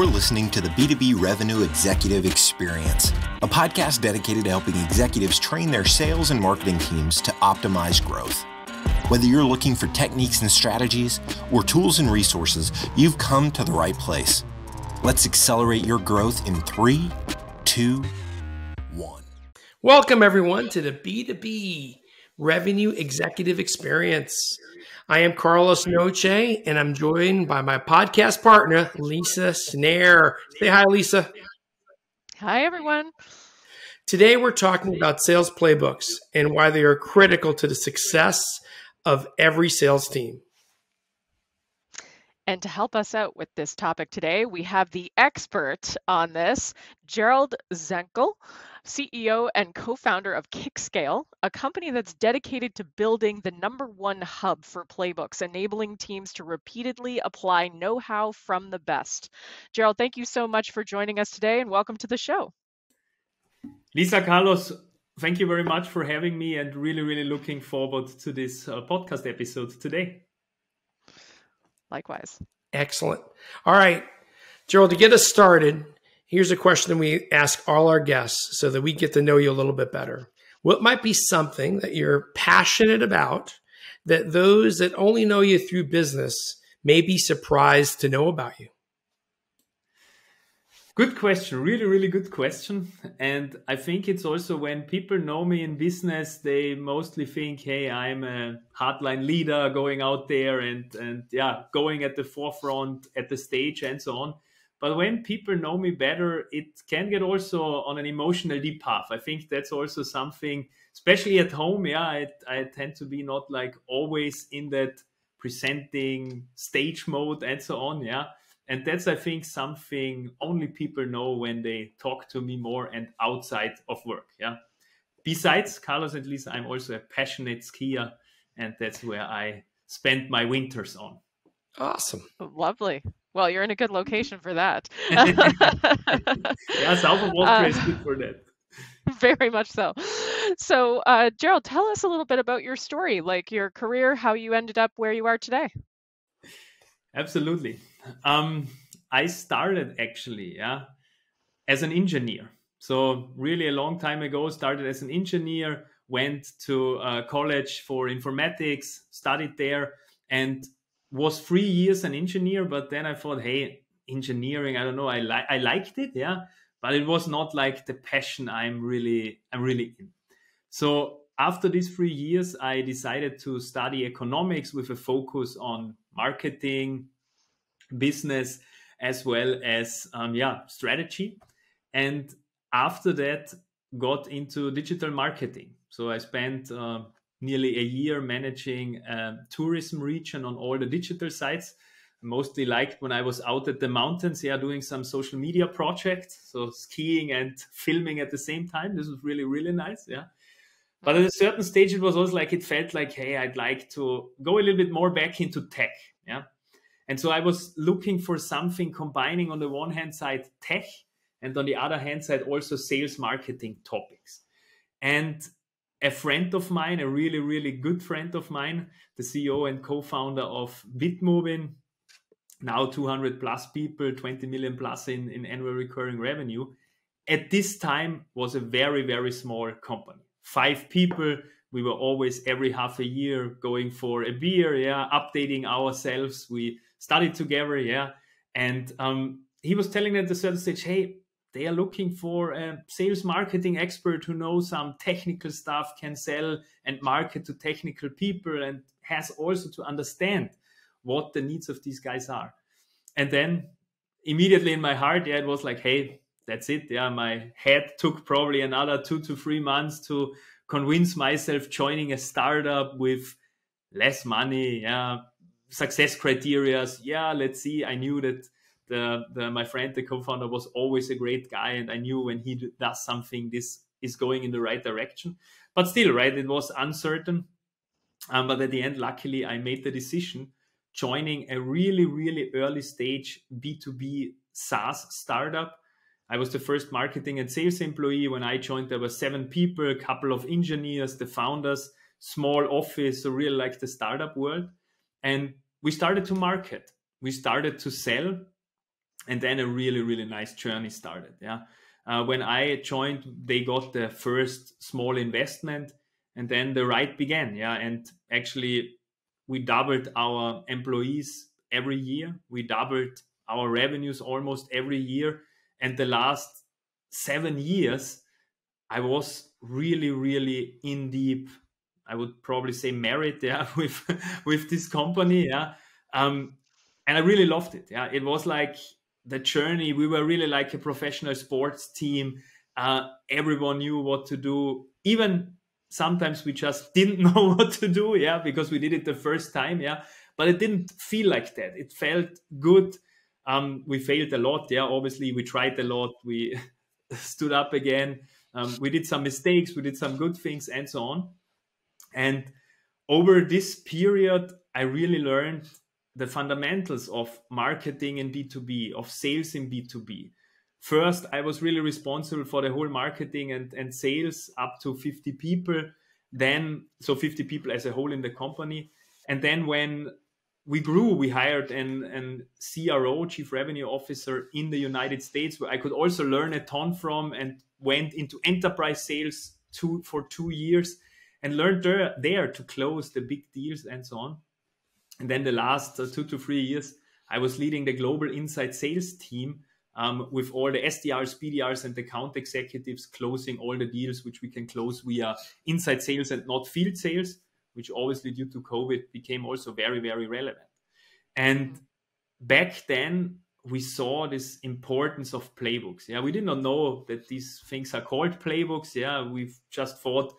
You're listening to the B2B Revenue Executive Experience, a podcast dedicated to helping executives train their sales and marketing teams to optimize growth. Whether you're looking for techniques and strategies or tools and resources, you've come to the right place. Let's accelerate your growth in three, two, one. Welcome, everyone, to the B2B Revenue Executive Experience. I am Carlos Nouche, and I'm joined by my podcast partner, Lisa Schnare. Say hi, Lisa. Hi, everyone. Today, we're talking about sales playbooks and why they are critical to the success of every sales team. And to help us out with this topic today, we have the expert on this, Gerald Zankl. CEO and co founder of Kickscale, a company that's dedicated to building the number one hub for playbooks, enabling teams to repeatedly apply know how from the best. Gerald, thank you so much for joining us today and welcome to the show. Lisa Carlos, thank you very much for having me and really, really looking forward to this uh, podcast episode today. Likewise. Excellent. All right, Gerald, to get us started, Here's a question we ask all our guests so that we get to know you a little bit better. What might be something that you're passionate about that those that only know you through business may be surprised to know about you? Good question. Really, really good question. And I think it's also when people know me in business, they mostly think, hey, I'm a hardline leader going out there and, and yeah, going at the forefront at the stage and so on. But when people know me better, it can get also on an emotional deep path. I think that's also something, especially at home. Yeah, I, I tend to be not like always in that presenting stage mode and so on. Yeah. And that's, I think, something only people know when they talk to me more and outside of work. Yeah. Besides Carlos and Lisa, I'm also a passionate skier, and that's where I spend my winters on. Awesome. Lovely. Well, you're in a good location for that. yeah, South of Austria uh, is good for that. Very much so. So, uh, Gerald, tell us a little bit about your story, like your career, how you ended up where you are today. Absolutely. Um, I started actually, yeah, as an engineer. So, really, a long time ago, started as an engineer, went to uh, college for informatics, studied there, and was three years an engineer, but then I thought, hey, engineering, I don't know, I like I liked it, yeah, but it was not like the passion I'm really I'm really in. So after these three years, I decided to study economics with a focus on marketing, business, as well as um, yeah strategy. And after that, got into digital marketing. So I spent uh, nearly a year managing a tourism region on all the digital sites. Mostly liked when I was out at the mountains, yeah, doing some social media projects, so skiing and filming at the same time. This was really, really nice, yeah. But at a certain stage, it was also like it felt like, hey, I'd like to go a little bit more back into tech, yeah. And so I was looking for something combining on the one hand side tech and on the other hand side also sales marketing topics. And a friend of mine, a really, really good friend of mine, the CEO and co founder of Bitmovin, now 200 plus people, 20 million plus in, in annual recurring revenue. At this time was a very, very small company. Five people. We were always every half a year going for a beer, yeah, updating ourselves. We studied together, yeah. And um, he was telling at a certain stage, hey, they are looking for a sales marketing expert who knows some technical stuff, can sell and market to technical people, and has also to understand what the needs of these guys are. And then immediately in my heart, yeah, it was like, hey, that's it. Yeah, my head took probably another two to three months to convince myself joining a startup with less money, yeah, success criterias. Yeah, let's see. I knew that the, the my friend, the co-founder, was always a great guy, and I knew when he does something, this is going in the right direction. But still, right, it was uncertain. Um, but at the end, luckily, I made the decision joining a really, really early stage B2B SaaS startup. I was the first marketing and sales employee. When I joined, there were seven people, a couple of engineers, the founders, small office, so really like the startup world. And we started to market. We started to sell and then a really really nice journey started. Yeah, uh, when I joined, they got the first small investment, and then the ride began. Yeah, and actually we doubled our employees every year. We doubled our revenues almost every year, and the last seven years, I was really really in deep I would probably say merit yeah with with this company yeah um, and I really loved it yeah it was like the journey. We were really like a professional sports team. Uh, everyone knew what to do. Even sometimes we just didn't know what to do yeah because we did it the first time yeah. But it didn't feel like that. It felt good. Um, we failed a lot yeah. Obviously we tried a lot. We stood up again. Um, we did some mistakes. We did some good things and so on. And over this period, I really learned the fundamentals of marketing in B2B, of sales in B2B. First, I was really responsible for the whole marketing and, and sales up to 50 people. Then, so 50 people as a whole in the company. And then when we grew, we hired an, an CRO, Chief Revenue Officer in the United States, where I could also learn a ton from and went into enterprise sales two, for two years and learned there, there to close the big deals and so on. And then the last uh, two to three years, I was leading the global inside sales team um, with all the SDRs, BDRs, and account executives closing all the deals which we can close via inside sales and not field sales, which obviously due to COVID became also very, very relevant. And back then, we saw this importance of playbooks. Yeah, we did not know that these things are called playbooks. Yeah, we've just thought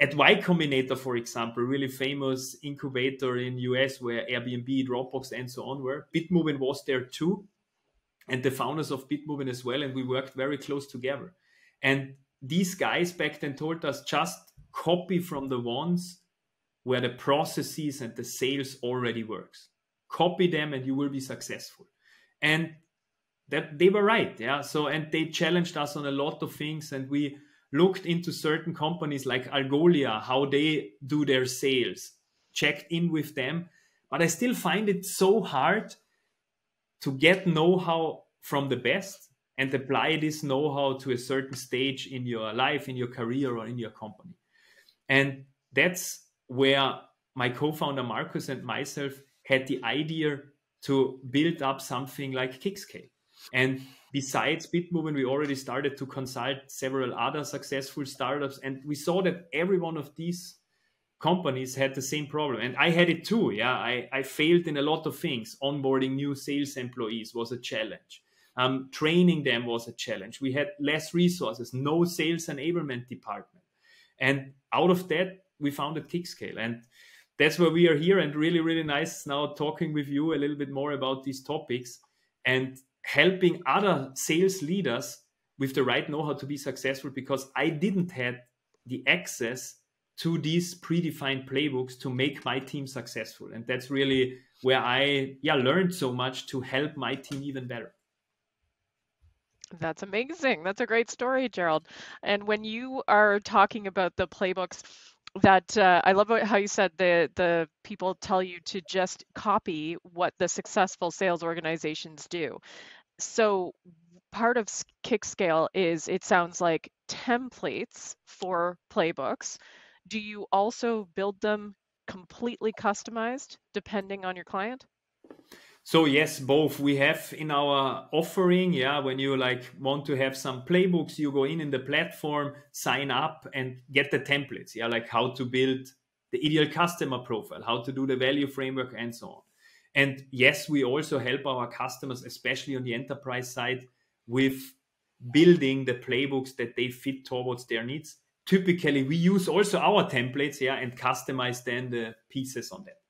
at Y Combinator, for example, really famous incubator in US where Airbnb, Dropbox, and so on were. Bitmovin was there too, and the founders of Bitmovin as well, and we worked very close together. And these guys back then told us just copy from the ones where the processes and the sales already works. Copy them and you will be successful. And that they were right, yeah. So and they challenged us on a lot of things, and we looked into certain companies like Algolia, how they do their sales, checked in with them. But I still find it so hard to get know how from the best and apply this know how to a certain stage in your life, in your career, or in your company. And that's where my co founder Marcus and myself had the idea to build up something like Kickscale. And besides Bitmovin, we already started to consult several other successful startups, and we saw that every one of these companies had the same problem. And I had it too. Yeah, I, I failed in a lot of things. Onboarding new sales employees was a challenge. Um, training them was a challenge. We had less resources, no sales enablement department. And out of that, we founded Kickscale. And that's where we are here. And really, really nice now talking with you a little bit more about these topics. And helping other sales leaders with the right know-how to be successful because I didn't have the access to these predefined playbooks to make my team successful and that's really where I yeah learned so much to help my team even better. That's amazing. That's a great story, Gerald. And when you are talking about the playbooks, that uh, I love how you said the the people tell you to just copy what the successful sales organizations do. So part of Kickscale is it sounds like templates for playbooks. Do you also build them completely customized depending on your client? So yes, both we have in our offering. Yeah, when you like want to have some playbooks, you go in in the platform, sign up, and get the templates. Yeah, like how to build the ideal customer profile, how to do the value framework, and so on. And yes, we also help our customers, especially on the enterprise side, with building the playbooks that they fit towards their needs. Typically, we use also our templates, yeah, and customize then the pieces on that.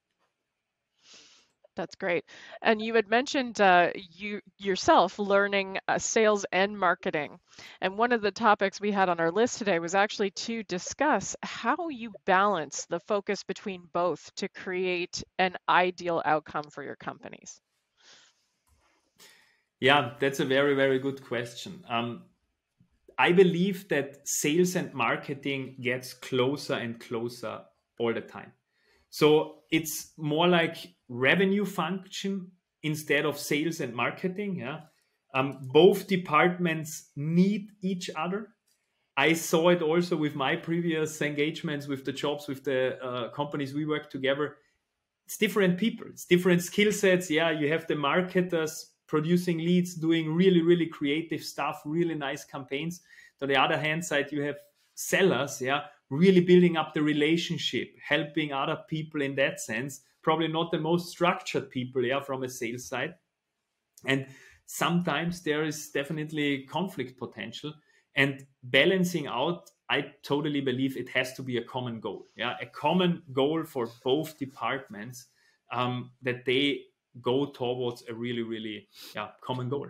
That's great. And you had mentioned uh, you yourself learning uh, sales and marketing. And one of the topics we had on our list today was actually to discuss how you balance the focus between both to create an ideal outcome for your companies. Yeah, that's a very, very good question. Um, I believe that sales and marketing gets closer and closer all the time. So it's more like revenue function instead of sales and marketing. Yeah. Um, both departments need each other. I saw it also with my previous engagements with the jobs with the uh, companies we work together. It's different people, it's different skill sets. Yeah, you have the marketers producing leads, doing really, really creative stuff, really nice campaigns. On the other hand side, you have sellers, yeah, really building up the relationship, helping other people in that sense. Probably not the most structured people, yeah, from a sales side. And sometimes there is definitely conflict potential. And balancing out, I totally believe it has to be a common goal. Yeah, a common goal for both departments um, that they go towards a really, really yeah, common goal.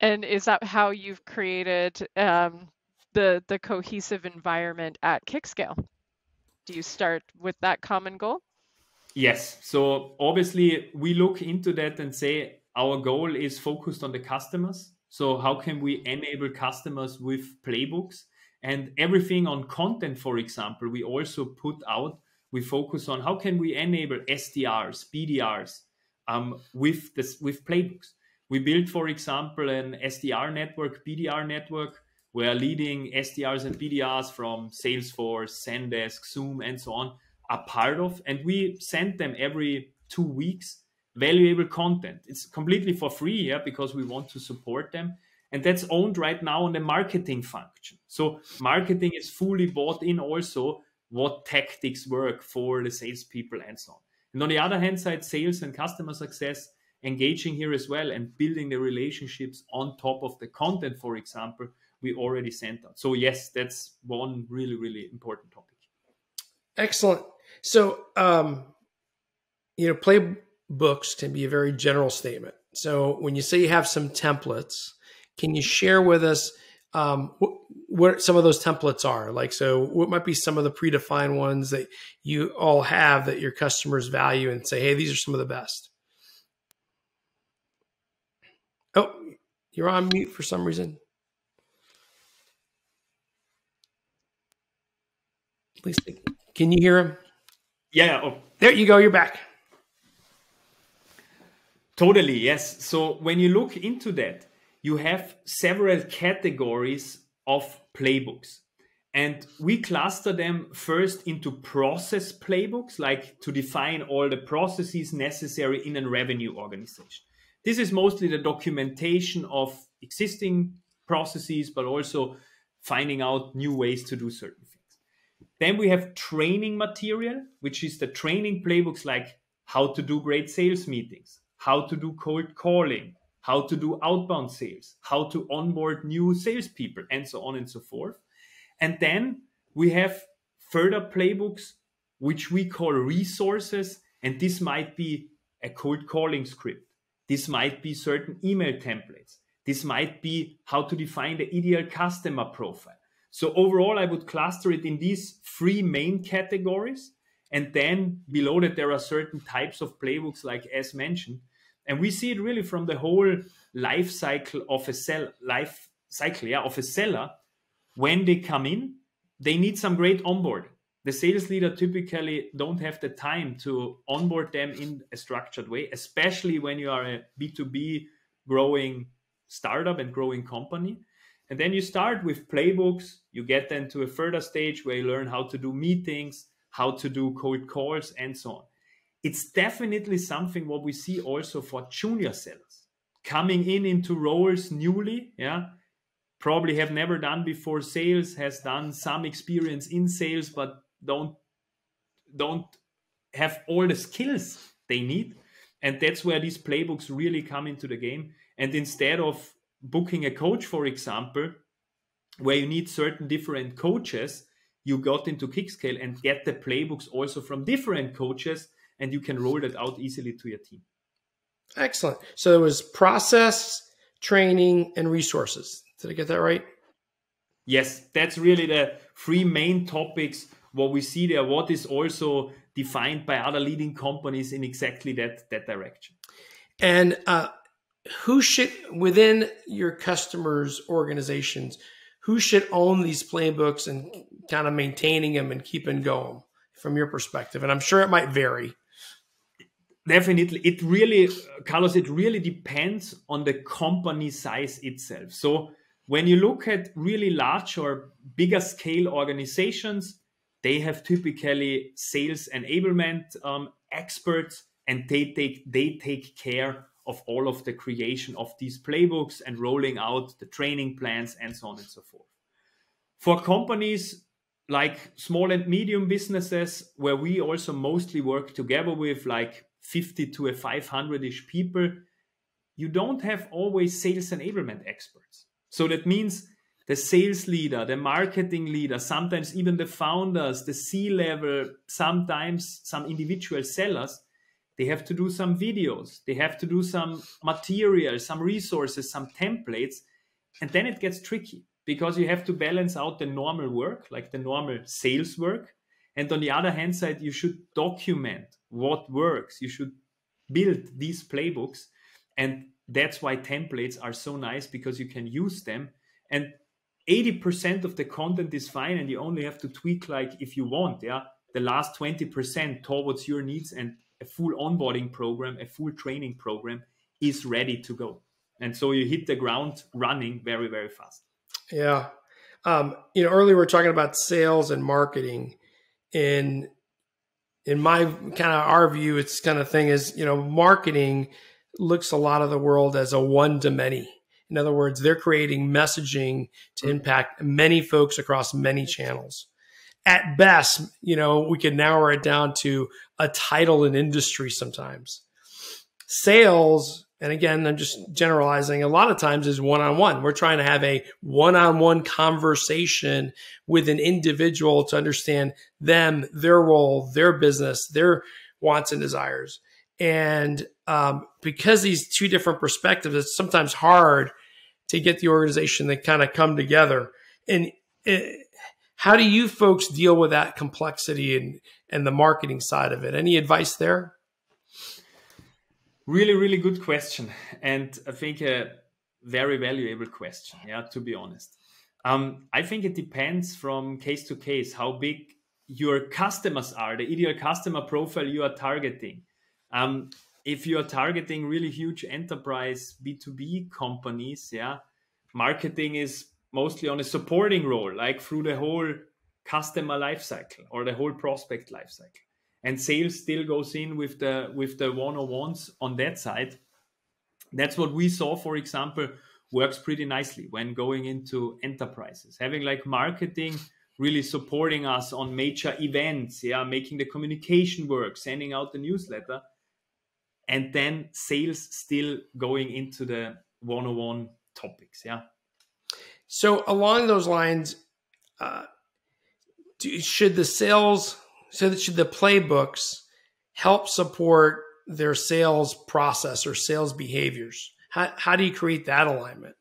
And is that how you've created um, the the cohesive environment at Kickscale? Do you start with that common goal? Yes. So obviously we look into that and say our goal is focused on the customers. So how can we enable customers with playbooks and everything on content, for example, we also put out. We focus on how can we enable SDRs, BDRs um, with this with playbooks. We built, for example, an SDR network, BDR network where leading SDRs and BDRs from Salesforce, Zendesk, Zoom, and so on are part of. And we send them every two weeks valuable content. It's completely for free, yeah, because we want to support them. And that's owned right now on the marketing function. So marketing is fully bought in also what tactics work for the salespeople and so on. And on the other hand side, sales and customer success engaging here as well and building the relationships on top of the content, for example, we already sent out. So yes, that's one really, really important topic. Excellent. So, um, you know, playbooks can be a very general statement. So when you say you have some templates, can you share with us um, what some of those templates are? Like, so what might be some of the predefined ones that you all have that your customers value and say, hey, these are some of the best? Oh, you're on mute for some reason. Please, can you hear him? Yeah. Oh. There you go. You're back. Totally, yes. So when you look into that, you have several categories of playbooks. And we cluster them first into process playbooks, like to define all the processes necessary in a revenue organization. This is mostly the documentation of existing processes, but also finding out new ways to do certain things. Then we have training material, which is the training playbooks like how to do great sales meetings, how to do cold calling, how to do outbound sales, how to onboard new salespeople, and so on and so forth. And then we have further playbooks, which we call resources. And this might be a cold calling script. This might be certain email templates. This might be how to define the ideal customer profile. So overall, I would cluster it in these three main categories. And then below that, there are certain types of playbooks, like as mentioned. And we see it really from the whole life cycle of a sell life cycle, yeah, of a seller. When they come in, they need some great onboarding. The sales leader typically don't have the time to onboard them in a structured way, especially when you are a B2B growing startup and growing company. And then you start with playbooks. You get then to a further stage where you learn how to do meetings, how to do cold calls, and so on. It's definitely something what we see also for junior sellers coming in into roles newly. Yeah, probably have never done before sales, has done some experience in sales, but don't don't have all the skills they need. And that's where these playbooks really come into the game. And instead of booking a coach, for example, where you need certain different coaches, you got into Kickscale and get the playbooks also from different coaches, and you can roll that out easily to your team. Excellent. So it was process, training, and resources. Did I get that right? Yes, that's really the three main topics. What we see there, what is also defined by other leading companies in exactly that that direction. And uh, who should within your customers organizations who should own these playbooks and kind of maintaining them and keeping going from your perspective? And i'm sure it might vary. Definitely. It really carlos it really depends on the company size itself. So when you look at really large or bigger scale organizations they have typically sales enablement um, experts and they take they take care of all of the creation of these playbooks and rolling out the training plans and so on and so forth. For companies like small and medium businesses where we also mostly work together with like 50 to a 500ish people you don't have always sales enablement experts. So that means the sales leader the marketing leader sometimes even the founders the c level sometimes some individual sellers they have to do some videos they have to do some material some resources some templates and then it gets tricky because you have to balance out the normal work, like the normal sales work. And on the other hand side, you should document what works. You should build these playbooks. And that's why templates are so nice because you can use them. And 80% of the content is fine and you only have to tweak like if you want, yeah, the last 20% towards your needs and a full onboarding program, a full training program is ready to go. And so you hit the ground running very, very fast. Yeah. Um, you know, earlier we are talking about sales and marketing. In in my kind of our view, it's kind of thing is, you know, marketing looks a lot of the world as a one to many. In other words, they're creating messaging to impact many folks across many channels. At best, you know, we can narrow it down to a title and industry sometimes. Sales and again, I'm just generalizing, a lot of times is one on one. We're trying to have a one on one conversation with an individual to understand them, their role, their business, their wants and desires. And um, because these two different perspectives, it's sometimes hard to get the organization to kind of come together. And eh, how do you folks deal with that complexity and, and the marketing side of it? Any advice there? Really, really good question. And I think a very valuable question, yeah, to be honest. Um, I think it depends from case to case how big your customers are, the ideal customer profile you are targeting. Um, if you are targeting really huge enterprise B2B companies, yeah, marketing is mostly on a supporting role, like through the whole customer lifecycle or the whole prospect lifecycle and sales still goes in with the with the one-on-ones on that side. That's what we saw for example works pretty nicely when going into enterprises. Having like marketing really supporting us on major events yeah making the communication work sending out the newsletter and then sales still going into the one-on-one topics yeah so along those lines uh, do, should the sales so that should the playbooks help support their sales process or sales behaviors? How, how do you create that alignment?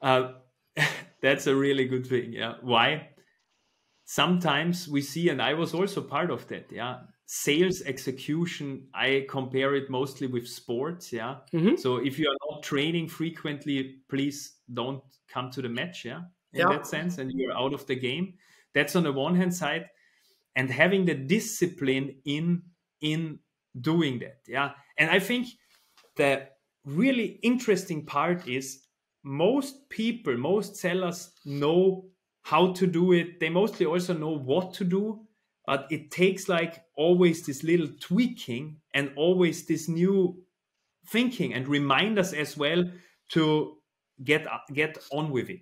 Uh, that's a really good thing. Yeah. Why? Sometimes we see, and I was also part of that. Yeah. Sales execution, I compare it mostly with sports. Yeah. Mm-hmm. So if you are not training frequently, please don't come to the match. Yeah. In yeah. that sense, and you're out of the game. That's on the one hand side, and having the discipline in in doing that. Yeah, and I think the really interesting part is most people, most sellers know how to do it. They mostly also know what to do, but it takes like always this little tweaking and always this new thinking and remind us as well to get get on with it.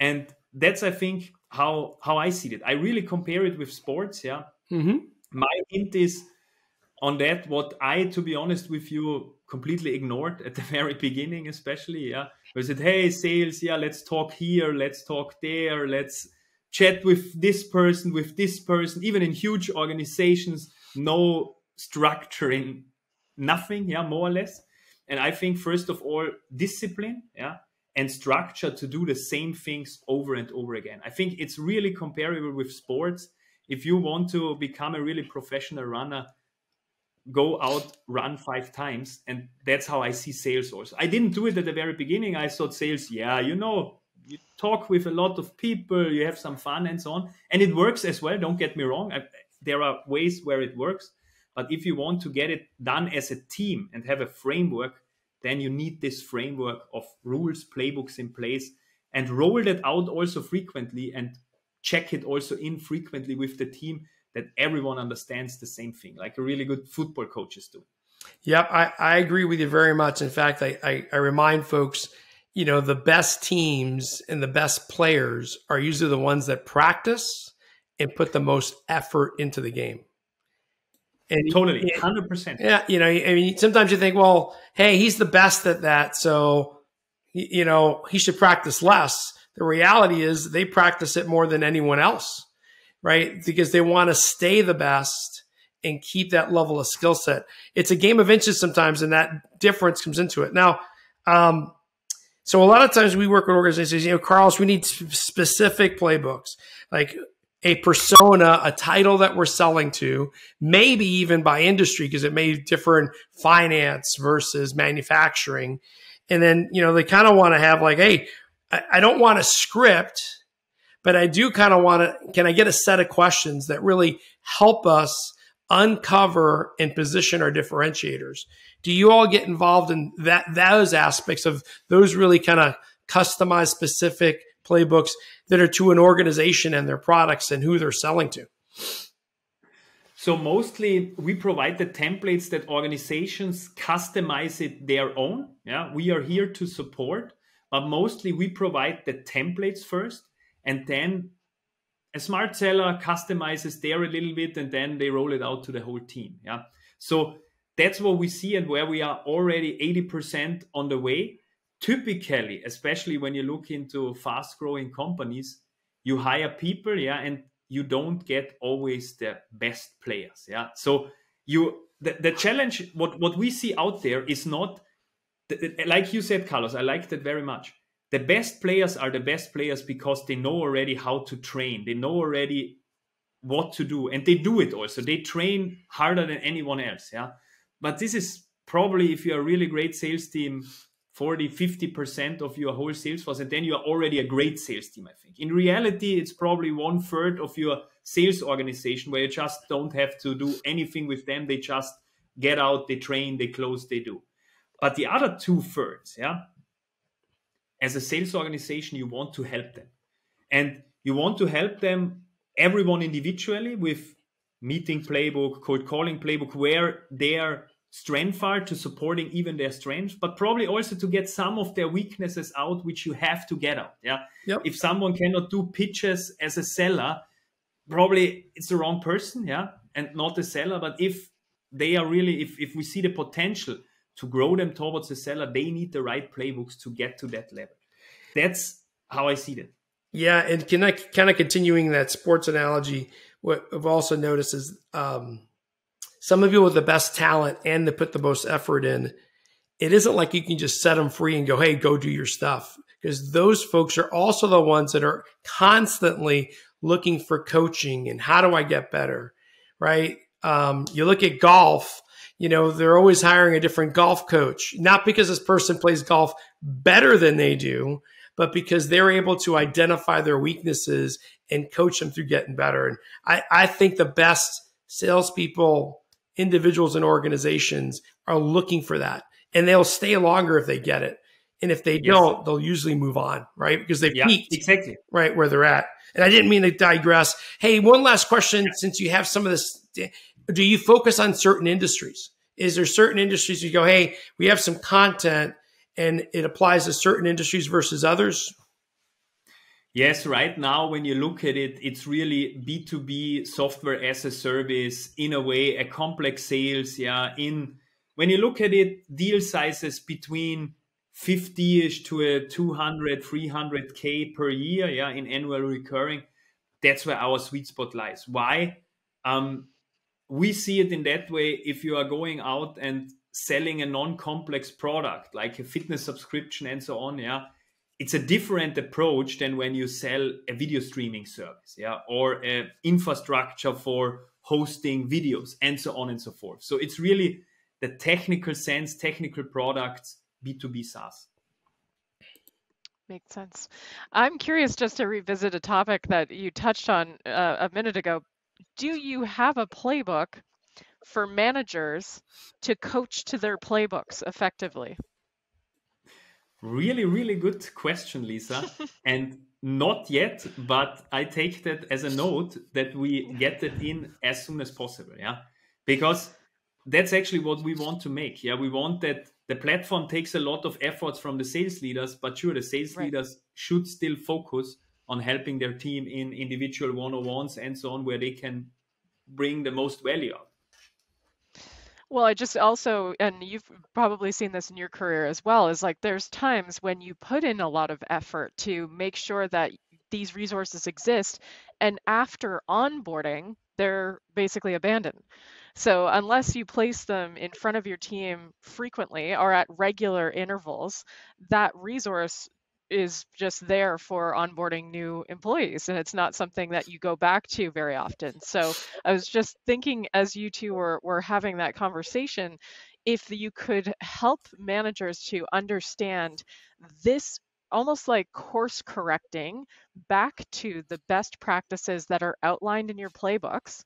And that's I think how how I see it. I really compare it with sports. Yeah, mm-hmm. my hint is on that. What I, to be honest with you, completely ignored at the very beginning, especially. Yeah, I said, "Hey, sales. Yeah, let's talk here. Let's talk there. Let's." Chat with this person with this person even in huge organizations no structure in nothing yeah more or less and i think first of all discipline yeah and structure to do the same things over and over again. I think it's really comparable with sports. If you want to become a really professional runner, go out, run five times. And that's how I see sales also. I didn't do it at the very beginning. I thought sales, yeah, you know, you talk with a lot of people, you have some fun and so on. And it works as well. Don't get me wrong. I, there are ways where it works. But if you want to get it done as a team and have a framework, then you need this framework of rules, playbooks in place, and roll that out also frequently and check it also in frequently with the team that everyone understands the same thing, like a really good football coaches do. Yep, I, I agree with you very much. In fact, I, I, I remind folks, you know, the best teams and the best players are usually the ones that practice and put the most effort into the game. And totally, hundred percent. Yeah, you know, I mean, sometimes you think, well, hey, he's the best at that, so you know he should practice less. The reality is they practice it more than anyone else, right? Because they want to stay the best and keep that level of skill set. It's a game of inches sometimes, and that difference comes into it. Now, um, so a lot of times we work with organizations. You know, Carlos, we need specific playbooks. Like a persona, a title that we're selling to, maybe even by industry, because it may differ in finance versus manufacturing. And then, you know, they kind of want to have like, hey, I, I don't want a script, but I do kind of want to, can I get a set of questions that really help us uncover and position our differentiators? Do you all get involved in that, those aspects of those really kind of customized specific playbooks that are to an organization and their products and who they're selling to? So mostly we provide the templates that organizations customize it their own. Yeah, we are here to support, but mostly we provide the templates first and then a smart seller customizes there a little bit and then they roll it out to the whole team. Yeah. So that's what we see and where we are already 80% on the way typically, especially when you look into fast growing companies, you hire people, yeah, and you don't get always the best players, yeah. So you the, the challenge, what what we see out there is not like you said, Carlos. I like that very much. The best players are the best players because they know already how to train. They know already what to do, and they do it also. They train harder than anyone else, yeah. But this is probably if you're a really great sales team 40 50% of your whole sales force and then you are already a great sales team i think in reality it's probably one third of your sales organization where you just don't have to do anything with them they just get out they train they close they do but the other two thirds yeah as a sales organization you want to help them and you want to help them everyone individually with meeting playbook cold calling playbook where their strength are to supporting even their strengths, but probably also to get some of their weaknesses out, which you have to get out. Yeah. Yep. If someone cannot do pitches as a seller, probably it's the wrong person. Yeah. And not the seller. But if they are really, if, if we see the potential to grow them towards the seller, they need the right playbooks to get to that level. That's how I see it. Yeah. And can I kind of continuing that sports analogy, what I've also noticed is, um, some of you with the best talent and to put the most effort in, it isn't like you can just set them free and go, hey, go do your stuff. Because those folks are also the ones that are constantly looking for coaching and how do I get better, right? Um, you look at golf, you know, they're always hiring a different golf coach, not because this person plays golf better than they do, but because they're able to identify their weaknesses and coach them through getting better. And I, I think the best salespeople individuals and organizations are looking for that and they'll stay longer if they get it. And if they yes. don't, they'll usually move on, right? Because they've yeah, peaked exactly right where they're at. And I didn't mean to digress. Hey, one last question yeah. since you have some of this. Do you focus on certain industries? Is there certain industries you go, hey, we have some content and it applies to certain industries versus others? Yes, right now, when you look at it, it's really B2B software as a service in a way, a complex sales. Yeah. In when you look at it, deal sizes between 50 ish to a 200, 300K per year. Yeah. In annual recurring. That's where our sweet spot lies. Why? Um, we see it in that way. If you are going out and selling a non complex product like a fitness subscription and so on. Yeah it's a different approach than when you sell a video streaming service yeah or infrastructure for hosting videos and so on and so forth so it's really the technical sense technical products b2b saas Makes sense. I'm curious just to revisit a topic that you touched on uh, a minute ago. Do you have a playbook for managers to coach to their playbooks effectively? Really, really good question, Lisa. and not yet, but I take that as a note that we get it in as soon as possible. Yeah. Because that's actually what we want to make. Yeah. We want that the platform takes a lot of efforts from the sales leaders, but sure, the sales right. leaders should still focus on helping their team in individual one-on-ones and so on, where they can bring the most value out. Well, I just also, and you've probably seen this in your career as well, is like there's times when you put in a lot of effort to make sure that these resources exist, and after onboarding, they're basically abandoned. So, unless you place them in front of your team frequently or at regular intervals, that resource is just there for onboarding new employees and it's not something that you go back to very often. So i was just thinking as you two were, were having that conversation if you could help managers to understand this almost like course correcting back to the best practices that are outlined in your playbooks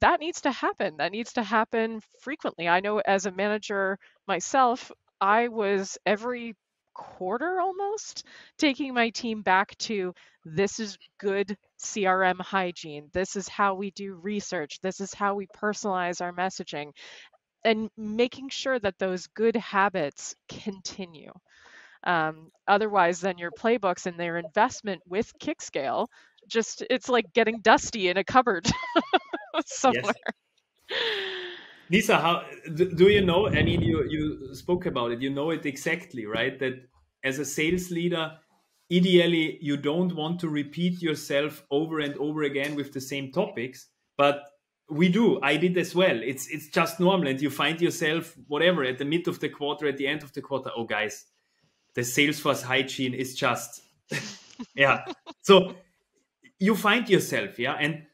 that needs to happen. That needs to happen frequently. I know as a manager myself I was every quarter almost, taking my team back to this is good CRM hygiene. This is how we do research. This is how we personalize our messaging and making sure that those good habits continue. Um, otherwise, then your playbooks and their investment with Kickscale just it's like getting dusty in a cupboard somewhere. Yes. Lisa, how do you know? I mean, you you spoke about it. You know it exactly, right? That as a sales leader, ideally you don't want to repeat yourself over and over again with the same topics, but we do. I did as well. It's it's just normal, and you find yourself whatever at the mid of the quarter, at the end of the quarter. Oh, guys, the Salesforce hygiene is just yeah. So you find yourself, yeah, and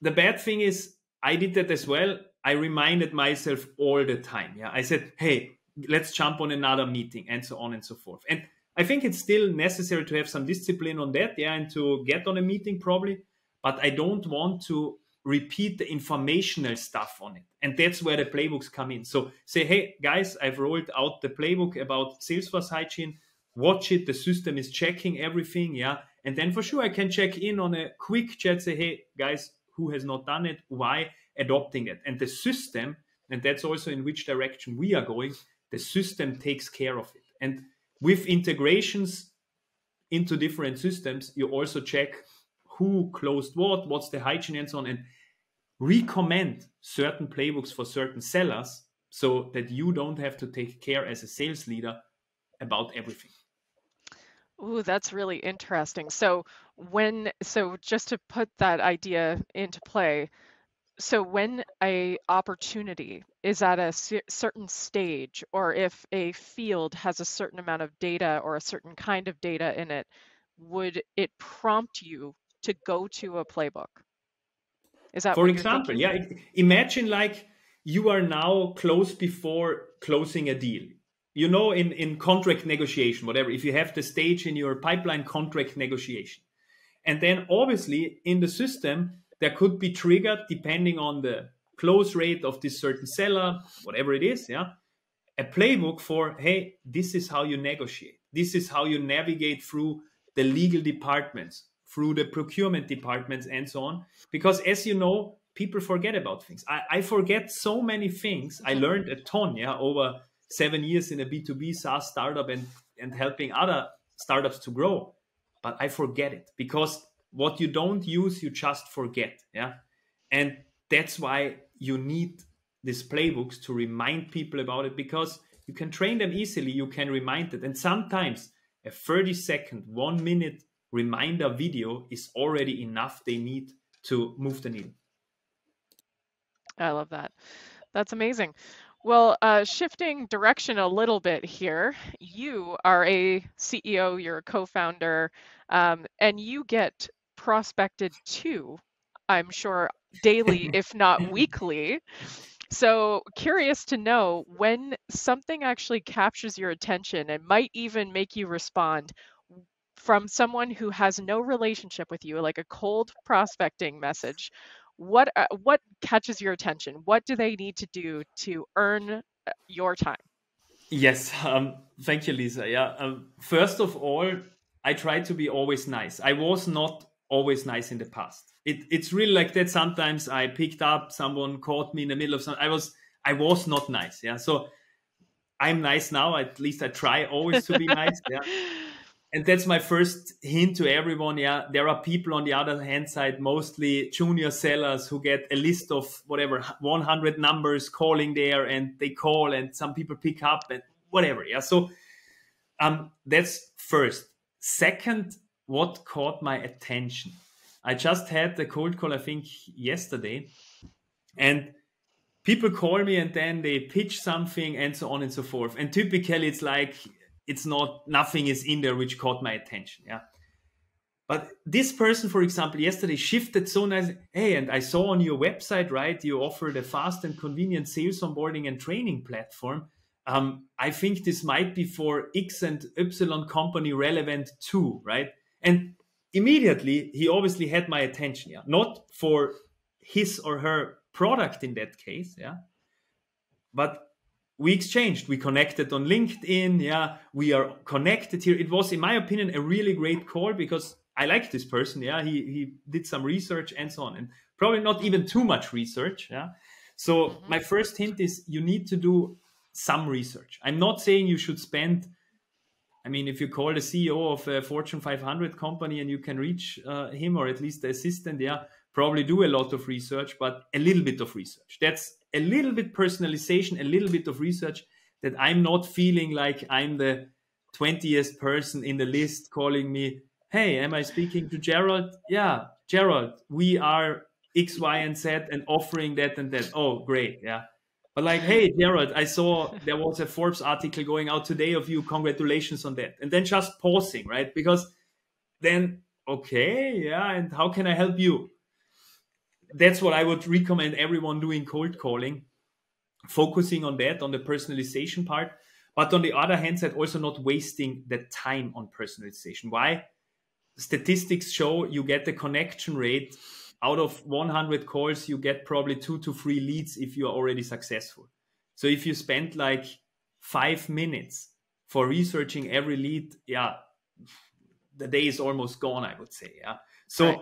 the bad thing is I did that as well. I reminded myself all the time. Yeah, I said, "Hey, let's jump on another meeting," and so on and so forth. And I think it's still necessary to have some discipline on that, yeah, and to get on a meeting probably. But I don't want to repeat the informational stuff on it, and that's where the playbooks come in. So say, "Hey guys, I've rolled out the playbook about Salesforce hygiene. Watch it. The system is checking everything, yeah." And then for sure I can check in on a quick chat. Say, "Hey guys, who has not done it? Why?" Adopting it. And the system, and that's also in which direction we are going, the system takes care of it. And with integrations into different systems, you also check who closed what, what's the hygiene and so on, and recommend certain playbooks for certain sellers so that you don't have to take care as a sales leader about everything. Ooh, that's really interesting. So when so just to put that idea into play, so when a opportunity is at a certain stage or if a field has a certain amount of data or a certain kind of data in it would it prompt you to go to a playbook? Is that for example yeah imagine like you are now close before closing a deal. You know in in contract negotiation whatever if you have the stage in your pipeline contract negotiation. And then obviously in the system there could be triggered depending on the close rate of this certain seller, whatever it is, yeah, a playbook for, hey, this is how you negotiate. This is how you navigate through the legal departments, through the procurement departments, and so on. Because as you know, people forget about things. I, I forget so many things. I mm-hmm. learned a ton, yeah, over seven years in a B2B SaaS startup and, and helping other startups to grow. But I forget it because what you don't use you just forget yeah? And that's why you need these playbooks to remind people about it because you can train them easily you can remind it. And sometimes a 30 second one minute reminder video is already enough they need to move the needle. I love that. That's amazing. Well, uh, shifting direction a little bit here, you are a CEO, you're a co founder, um, and you get prospected to, I'm sure, daily, if not weekly. So, curious to know when something actually captures your attention and might even make you respond from someone who has no relationship with you, like a cold prospecting message. what uh, what catches your attention what do they need to do to earn uh, your time yes um, thank you lisa yeah um, first of all i try to be always nice i was not always nice in the past. It, it's really like that. Sometimes i picked up someone caught me in the middle of something i was i was not nice yeah. So i'm nice now. At least i try always to be nice yeah. And that's my first hint to everyone yeah. There are people on the other hand side mostly junior sellers who get a list of whatever 100 numbers calling there and they call and some people pick up and whatever yeah. So um that's first. Second what caught my attention. I just had a cold call i think yesterday and people call me and then they pitch something and so on and so forth. And typically it's like it's not nothing is in there which caught my attention yeah. But this person for example yesterday shifted so nice hey and i saw on your website right you offer the fast and convenient sales onboarding and training platform. Um, i think this might be for x and y company relevant too right and immediately he obviously had my attention yeah. Not for his or her product in that case yeah. But we exchanged. We connected on linkedin yeah. We are connected here. It was in my opinion a really great call because i like this person yeah. He he did some research and so on and probably not even too much research yeah. So mm-hmm. my first hint is you need to do some research. I'm not saying you should spend i mean if you call the ceo of a fortune 500 company and you can reach uh, him or at least the assistant yeah probably do a lot of research but a little bit of research that's a little bit personalization, a little bit of research that I'm not feeling like I'm the 20th person in the list calling me, hey, am I speaking to Gerald? Yeah, Gerald, we are X, Y, and Z and offering that and that. Oh, great. Yeah. But like, hey, Gerald, I saw there was a Forbes article going out today of you. Congratulations on that. And then just pausing, right? Because then, okay, yeah, and how can I help you? that's what I would recommend everyone doing cold calling, focusing on that, on the personalization part. But on the other hand side, also not wasting the time on personalization. Why? Statistics show you get the connection rate out of 100 calls, you get probably two to three leads if you are already successful. So if you spend like five minutes for researching every lead, yeah, the day is almost gone, I would say. Yeah. So right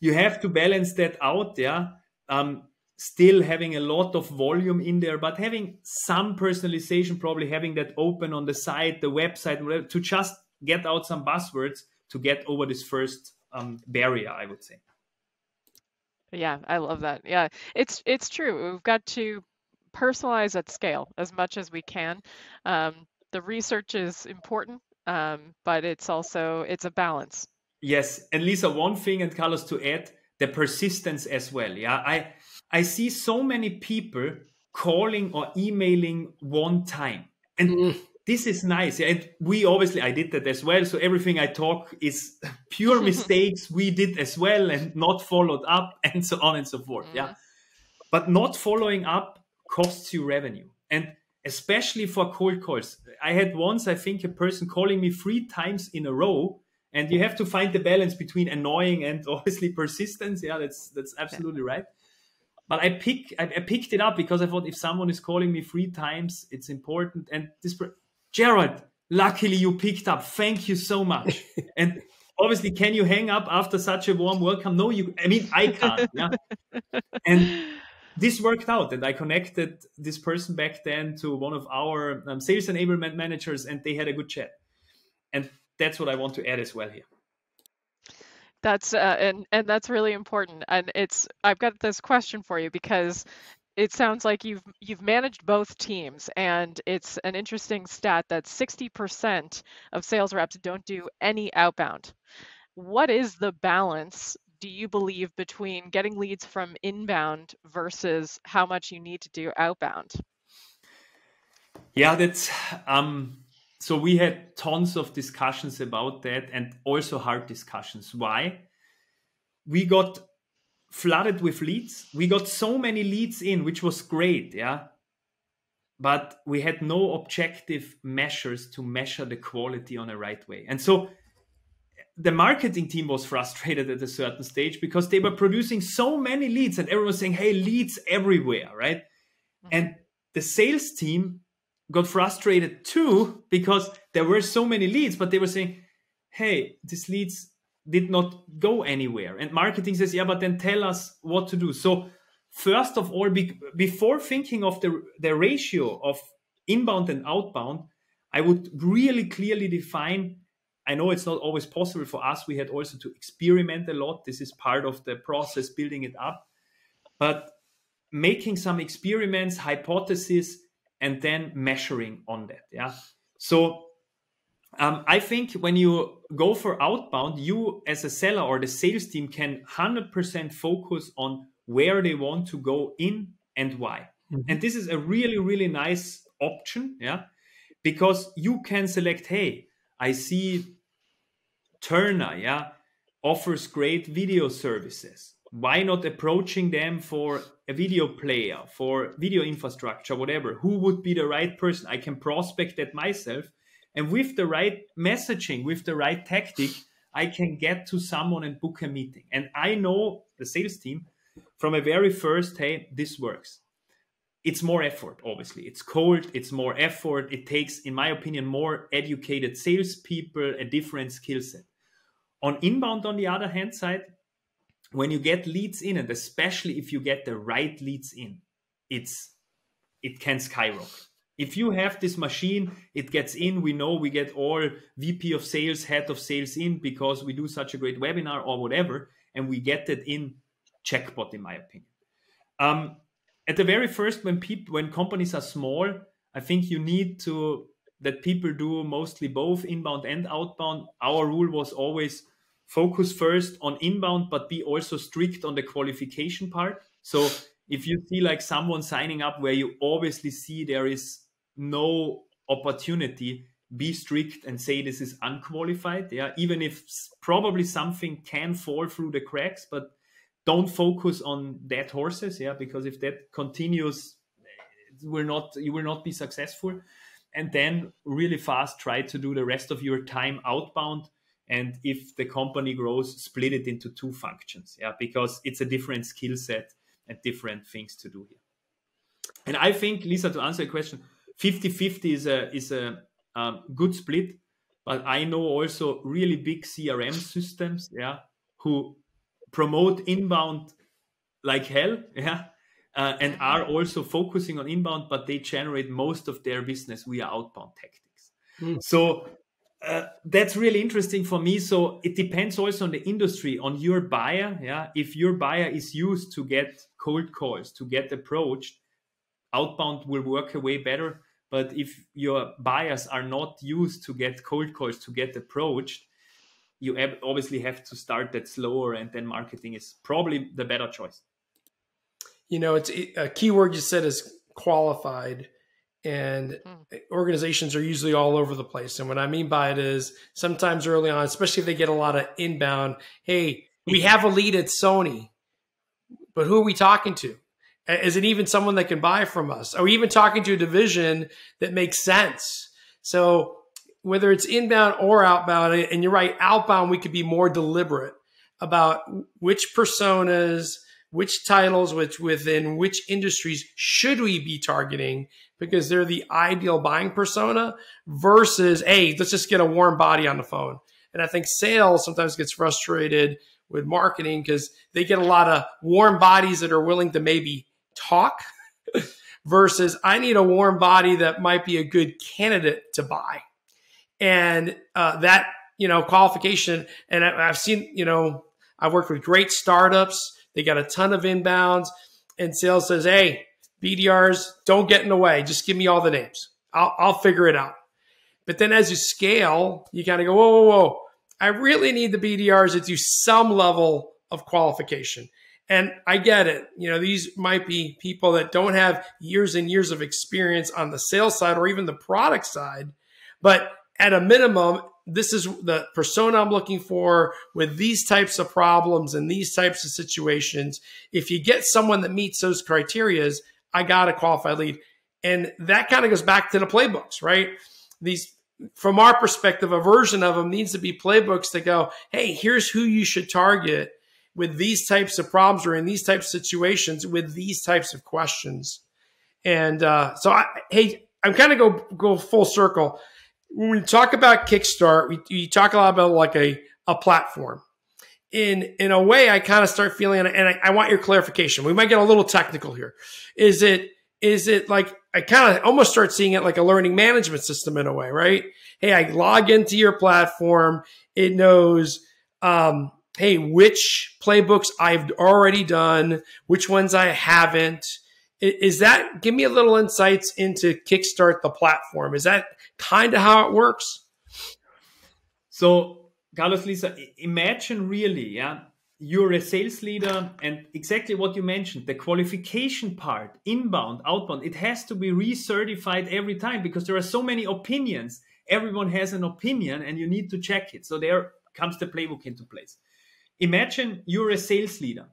you have to balance that out yeah um, still having a lot of volume in there but having some personalization probably having that open on the site the website to just get out some buzzwords to get over this first um, barrier i would say yeah i love that yeah it's it's true we've got to personalize at scale as much as we can um, the research is important um, but it's also it's a balance Yes, and Lisa, one thing, and Carlos, to add the persistence as well. Yeah, I I see so many people calling or emailing one time, and mm. This is nice. And we obviously I did that as well. So everything I talk is pure mistakes we did as well, and not followed up, and so on and so forth. Mm. Yeah, but not following up costs you revenue, and especially for cold calls. I had once, I think, a person calling me three times in a row and you have to find the balance between annoying and obviously persistence yeah that's that's absolutely right but i pick I, I, picked it up because i thought if someone is calling me three times it's important and this gerald luckily you picked up. Thank you so much. And obviously can you hang up after such a warm welcome? No you i mean i can't yeah. And this worked out and i connected this person back then to one of our um, sales enablement managers and they had a good chat. And that's what I want to add as well here. That's uh, and and that's really important. And it's I've got this question for you because it sounds like you've you've managed both teams and it's an interesting stat that 60% of sales reps don't do any outbound. What is the balance do you believe between getting leads from inbound versus how much you need to do outbound? Yeah, that's um so we had tons of discussions about that and also hard discussions. Why? We got flooded with leads. We got so many leads in, which was great, yeah. But we had no objective measures to measure the quality on a right way. And so the marketing team was frustrated at a certain stage because they were producing so many leads and everyone was saying, hey, leads everywhere, right? Mm-hmm. And the sales team got frustrated too because there were so many leads, but they were saying, hey, these leads did not go anywhere. And marketing says, yeah, but then tell us what to do. So, first of all, be, before thinking of the, the ratio of inbound and outbound, I would really clearly define I know it's not always possible for us. We had also to experiment a lot. This is part of the process, building it up. But making some experiments, hypotheses, and then measuring on that. Yeah. So um, I think when you go for outbound, you as a seller or the sales team can 100% focus on where they want to go in and why. Mm-hmm. And this is a really, really nice option. Yeah. Because you can select, hey, I see Turner, yeah, offers great video services. Why not approaching them for a video player, for video infrastructure, whatever? Who would be the right person? I can prospect that myself. And with the right messaging, with the right tactic, I can get to someone and book a meeting. And I know the sales team from a very first, hey, this works. It's more effort, obviously. It's cold, it's more effort. It takes, in my opinion, more educated salespeople, a different skill set. On inbound, on the other hand side, when you get leads in, and especially if you get the right leads in, it's it can skyrocket. If you have this machine, it gets in. We know we get all VP of sales, head of sales in because we do such a great webinar or whatever, and we get it in checkpot, in my opinion. Um, at the very first, when people when companies are small, I think you need to that people do mostly both inbound and outbound. Our rule was always focus first on inbound, but be also strict on the qualification part. So if you see like someone signing up where you obviously see there is no opportunity, be strict and say this is unqualified. Yeah, even if probably something can fall through the cracks, but don't focus on dead horses. Yeah, because if that continues, will not you will not be successful and then really fast try to do the rest of your time outbound and if the company grows split it into two functions yeah because it's a different skill set and different things to do here and i think lisa to answer your question 50-50 is a is a um, good split but i know also really big crm systems yeah who promote inbound like hell yeah uh, and are also focusing on inbound, but they generate most of their business via outbound tactics. Mm. So uh, that's really interesting for me. So it depends also on the industry, on your buyer. Yeah, if your buyer is used to get cold calls, to get approached, outbound will work way better. But if your buyers are not used to get cold calls, to get approached, you obviously have to start that slower, and then marketing is probably the better choice you know, it's a key word you said is qualified and mm. organizations are usually all over the place. And what I mean by it is sometimes early on, especially if they get a lot of inbound, hey, we have a lead at Sony, but who are we talking to? Is it even someone that can buy from us? Are we even talking to a division that makes sense? So whether it's inbound or outbound, and you're right, outbound, we could be more deliberate about which personas which titles, which within which industries should we be targeting because they're the ideal buying persona versus, hey, let's just get a warm body on the phone. And I think sales sometimes gets frustrated with marketing because they get a lot of warm bodies that are willing to maybe talk versus I need a warm body that might be a good candidate to buy. And uh, that, you know, qualification, and I've seen, you know, I've worked with great startups they got a ton of inbounds, and sales says, "Hey, BDRs, don't get in the way. Just give me all the names. I'll, I'll figure it out." But then as you scale, you kind of go, "Whoa, whoa, whoa! I really need the BDRs to do some level of qualification." And I get it. You know, these might be people that don't have years and years of experience on the sales side or even the product side. But at a minimum, this is the persona I'm looking for with these types of problems and these types of situations. If you get someone that meets those criterias, I got a qualified lead. And that kind of goes back to the playbooks, right? These from our perspective, a version of them needs to be playbooks that go, hey, here's who you should target with these types of problems or in these types of situations with these types of questions. And uh, so, I, hey, I'm kind of go go full circle. When we talk about Kickstart, we, talk a lot about like a, a platform. In in a way, I kind of start feeling, and I, I want your clarification. We might get a little technical here. Is it is it like I kind of almost start seeing it like a learning management system in a way, right? Hey, I log into your platform. It knows, um, hey, which playbooks I've already done, which ones I haven't. Is that, give me a little insights into Kickstart the platform. Is that kind of how it works? So, Carlos Lisa, imagine really, yeah, you're a sales leader and exactly what you mentioned the qualification part inbound outbound it has to be recertified every time because there are so many opinions everyone has an opinion and you need to check it so there comes the playbook into place imagine you're a sales leader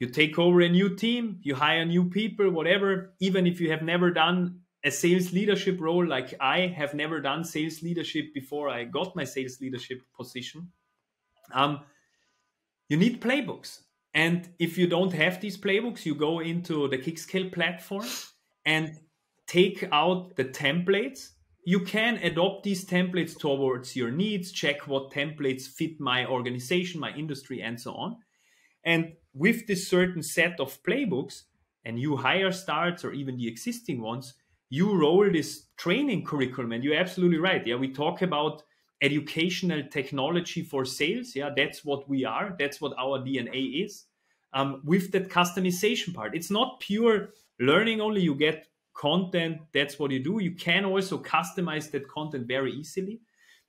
you take over a new team you hire new people whatever even if you have never done a sales leadership role like i have never done sales leadership before i got my sales leadership position um, you need playbooks. And if you don't have these playbooks, you go into the Kickscale platform and take out the templates. You can adopt these templates towards your needs, check what templates fit my organization, my industry, and so on. And with this certain set of playbooks, and you hire starts or even the existing ones, you roll this training curriculum. And you're absolutely right. Yeah, we talk about educational technology for sales. Yeah, that's what we are. That's what our DNA is. Um, with that customization part, it's not pure learning only. You get content. That's what you do. You can also customize that content very easily.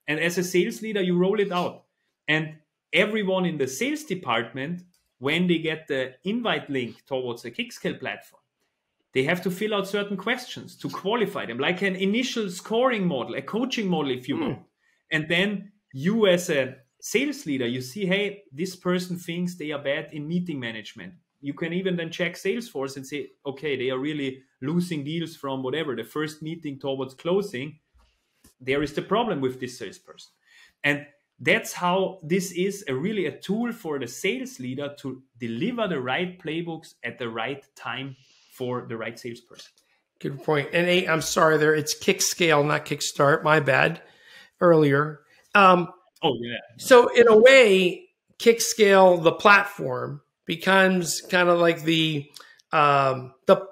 And as a sales leader, you roll it out. And everyone in the sales department, when they get the invite link towards a Kickscale platform, they have to fill out certain questions to qualify them, like an initial scoring model, a coaching model, if you will. Mm. And then you, as a sales leader, you see, hey, this person thinks they are bad in meeting management. You can even then check Salesforce and say, okay, they are really losing deals from whatever the first meeting towards closing. There is the problem with this salesperson. And that's how this is a really a tool for the sales leader to deliver the right playbooks at the right time for the right salesperson. Good. And i I'm sorry there. It's Kickscale not Kickstart. My bad earlier. Um, oh yeah. So in a way, Kickscale the platform, becomes kind of like the um, the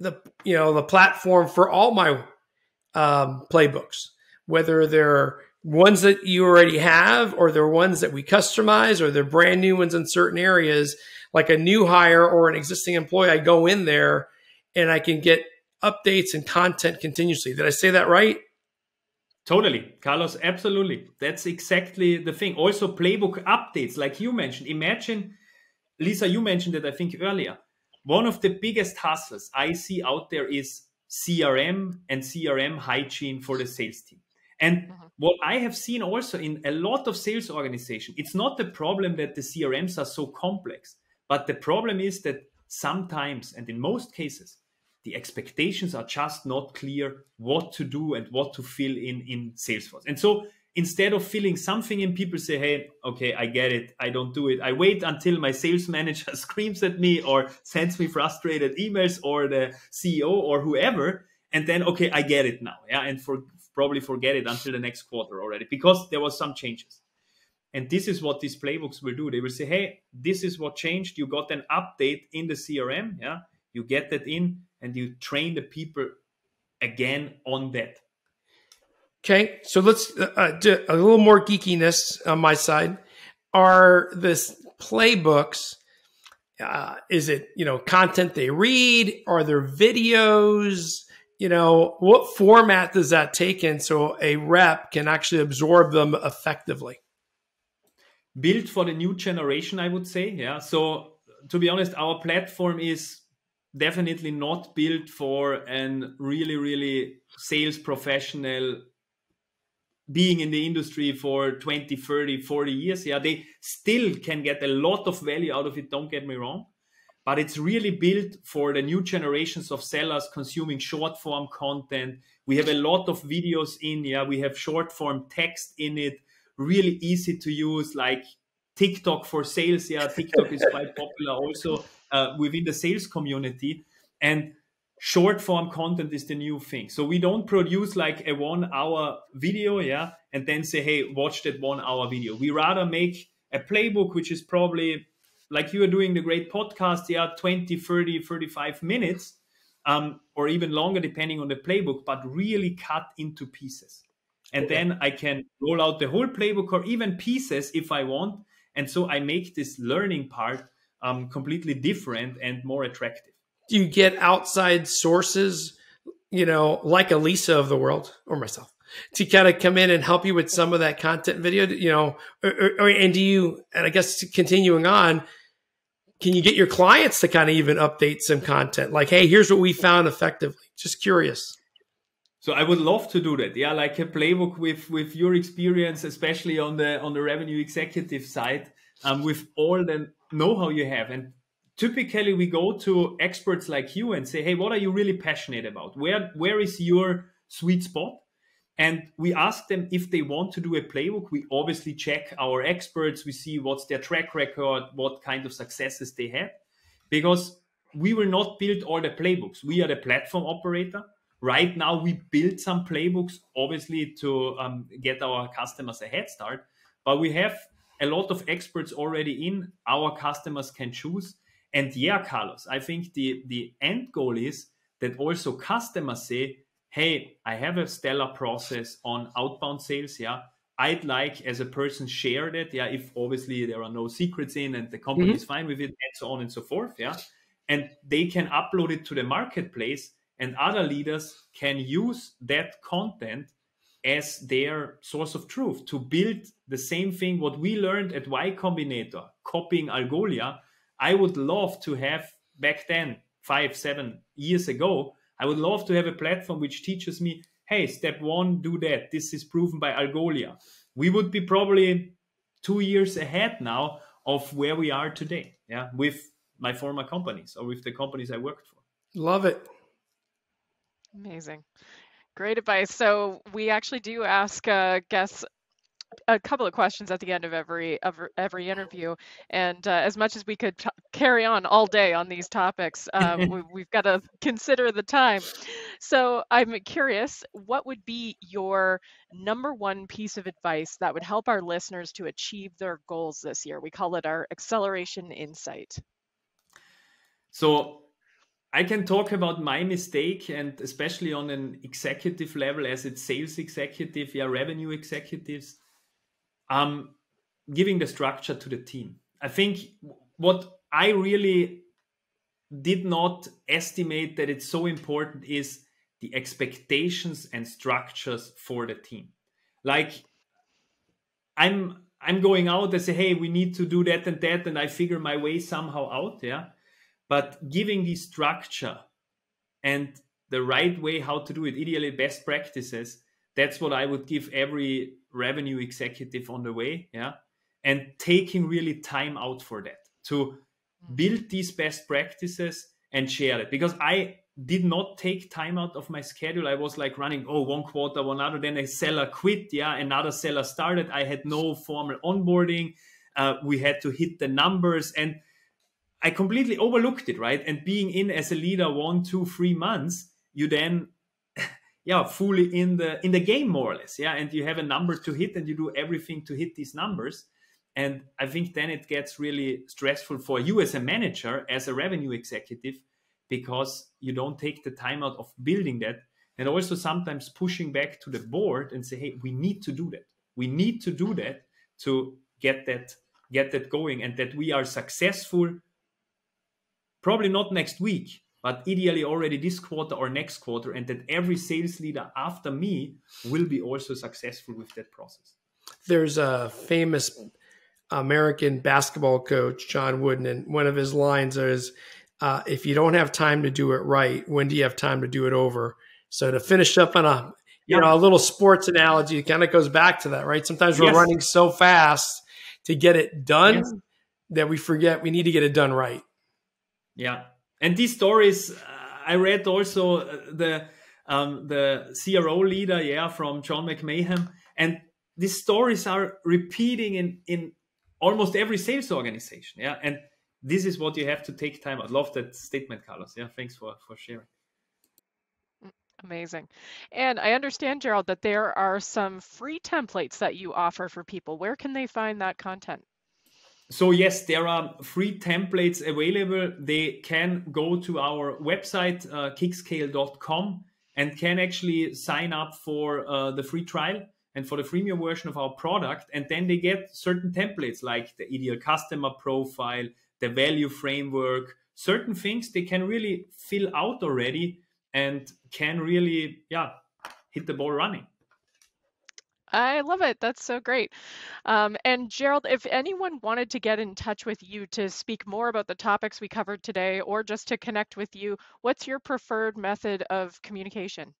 the you know the platform for all my um, playbooks, whether they're ones that you already have, or they're ones that we customize, or they're brand new ones in certain areas, like a new hire or an existing employee. I go in there and I can get updates and content continuously. Did I say that right? Totally, Carlos, absolutely. That's exactly the thing. Also, playbook updates, like you mentioned. Imagine, Lisa, you mentioned it, I think, earlier. One of the biggest hustles I see out there is CRM and CRM hygiene for the sales team. And mm-hmm. what I have seen also in a lot of sales organizations, it's not the problem that the CRMs are so complex, but the problem is that sometimes, and in most cases, the expectations are just not clear what to do and what to fill in in Salesforce. And so instead of feeling something in, people say, hey, okay, I get it. I don't do it. I wait until my sales manager screams at me or sends me frustrated emails or the CEO or whoever. And then, okay, I get it now. Yeah. And for probably forget it until the next quarter already because there was some changes. And this is what these playbooks will do. They will say, hey, this is what changed. You got an update in the CRM. Yeah. You get that in and you train the people again on that. Okay, so let's uh, uh, do a little more geekiness on my side. Are this playbooks? Uh, is it you know content they read? Are there videos? You know what format does that take in so a rep can actually absorb them effectively? Built for the new generation, I would say. Yeah. So to be honest, our platform is definitely not built for an really really sales professional being in the industry for 20 30 40 years yeah they still can get a lot of value out of it don't get me wrong but it's really built for the new generations of sellers consuming short form content. We have a lot of videos in, yeah, we have short form text in it, really easy to use, like TikTok for sales. Yeah, TikTok is quite popular also uh, within the sales community. And short form content is the new thing. So we don't produce like a one hour video, yeah, and then say, hey, watch that one hour video. We rather make a playbook, which is probably like you are doing the great podcast, yeah, 20, 30, 35 minutes, um, or even longer, depending on the playbook, but really cut into pieces. And then I can roll out the whole playbook or even pieces if I want. And so I make this learning part um, completely different and more attractive. Do you get outside sources, you know, like Elisa of the world or myself? to kind of come in and help you with some of that content video, you know, or, or, and do you, and I guess continuing on, can you get your clients to kind of even update some content like, hey, here's what we found effectively? Just curious. So I would love to do that. Yeah, like a playbook with with your experience, especially on the on the revenue executive side, um, with all the know-how you have. And typically we go to experts like you and say, hey, what are you really passionate about? Where where is your sweet spot? And we ask them if they want to do a playbook. We obviously check our experts. We see what's their track record, what kind of successes they have, because we will not build all the playbooks. We are the platform operator. Right now, we build some playbooks, obviously, to um, get our customers a head start. But we have a lot of experts already in. Our customers can choose. And yeah, Carlos, I think the, the end goal is that also customers say, hey, I have a stellar process on outbound sales. Yeah. I'd like as a person share that. Yeah. If obviously there are no secrets in and the company mm-hmm. is fine with it and so on and so forth. Yeah. And they can upload it to the marketplace and other leaders can use that content as their source of truth to build the same thing what we learned at y combinator copying algolia i would love to have back then five seven years ago I would love to have a platform which teaches me, hey, step one, do that. This is proven by Algolia. We would be probably two years ahead now of where we are today. Yeah, with my former companies or with the companies I worked for. Love it. Amazing. Great advice. So we actually do ask uh, guests a couple of questions at the end of every of every interview and uh, as much as we could t- carry on all day on these topics um, we, have got to consider the time. So i'm curious what would be your number one piece of advice that would help our listeners to achieve their goals this year? We call it our acceleration insight. So I can talk about my mistake and especially on an executive level as it's sales executive, yeah, revenue executives um, giving the structure to the team. I think what I really did not estimate that it's so important is the expectations and structures for the team. Like I'm I'm going out and say, hey, we need to do that and that, and I figure my way somehow out, yeah. But giving the structure and the right way how to do it, ideally best practices, that's what I would give every revenue executive on the way yeah? And taking really time out for that to mm-hmm. build these best practices and share it. Because i did not take time out of my schedule. I was like running oh one quarter one other then a seller quit yeah? Another seller started. I had no formal onboarding. Uh, we had to hit the numbers. And i completely overlooked it right? And being in as a leader one two three months you then yeah fully in the in the game more or less yeah. And you have a number to hit and you do everything to hit these numbers. And i think then it gets really stressful for you as a manager as a revenue executive because you don't take the time out of building that and also sometimes pushing back to the board and say hey we need to do that. We need to do that to get that get that going and that we are successful probably not next week but ideally already this quarter or next quarter, and that every sales leader after me will be also successful with that process. There's a famous American basketball coach, John Wooden, and one of his lines is, uh, "If you don't have time to do it right, when do you have time to do it over?" So to finish up on a you know a little sports analogy, it kind of goes back to that, right? Sometimes we're yes. running so fast to get it done yes. that we forget we need to get it done right. Yeah, and these stories, uh, I read also uh, the um, the CRO leader, yeah, from John McMahon, and these stories are repeating in in almost every sales organization. Yeah, and this is what you have to take time. I love that statement, Carlos. Yeah, thanks for for sharing. Amazing. And I understand, Gerald, that there are some free templates that you offer for people. Where can they find that content? So, yes, there are free templates available. They can go to our website, uh, kickscale.com, and can actually sign up for uh, the free trial and for the freemium version of our product. And then they get certain templates like the ideal customer profile, the value framework, certain things they can really fill out already and can really, yeah, hit the ball running. I love it. That's so great. Um, and Gerald, if anyone wanted to get in touch with you to speak more about the topics we covered today or just to connect with you, what's your preferred method of communication?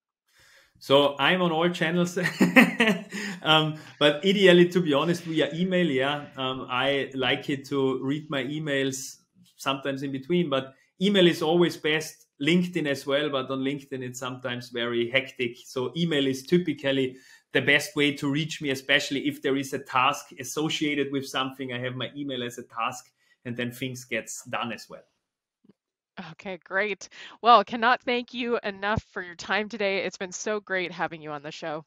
So I'm on all channels, um, but ideally, to be honest, via email. Yeah, um, I like it to read my emails sometimes in between, but email is always best. LinkedIn as well, but on LinkedIn it's sometimes very hectic. So email is typically the best way to reach me, especially if there is a task associated with something. I have my email as a task, and then things gets done as well. Okay, great. Well, cannot thank you enough for your time today. It's been so great having you on the show.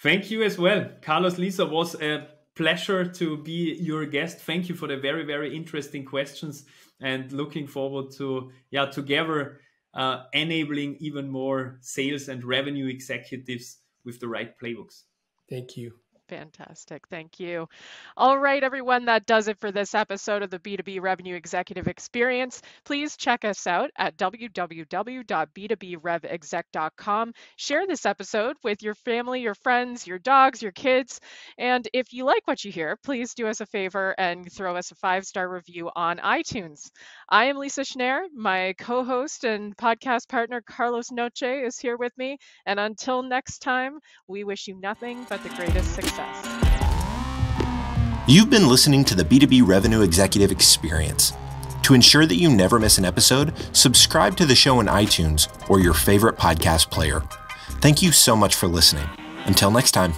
Thank you as well. Carlos Lisa was a pleasure to be your guest. Thank you for the very, very interesting questions and looking forward to, yeah, together uh, enabling even more sales and revenue executives with the right playbooks. Thank you. Fantastic. Thank you. All right, everyone, that does it for this episode of the B2B Revenue Executive Experience. Please check us out at www.b2brevexec.com. Share this episode with your family, your friends, your dogs, your kids. And if you like what you hear, please do us a favor and throw us a five star review on iTunes. I am Lisa Schnare. My co host and podcast partner, Carlos Nouche, is here with me. And until next time, we wish you nothing but the greatest success success. You've been listening to the B2B Revenue Executive Experience. To ensure that you never miss an episode, subscribe to the show in iTunes or your favorite podcast player. Thank you so much for listening. Until next time.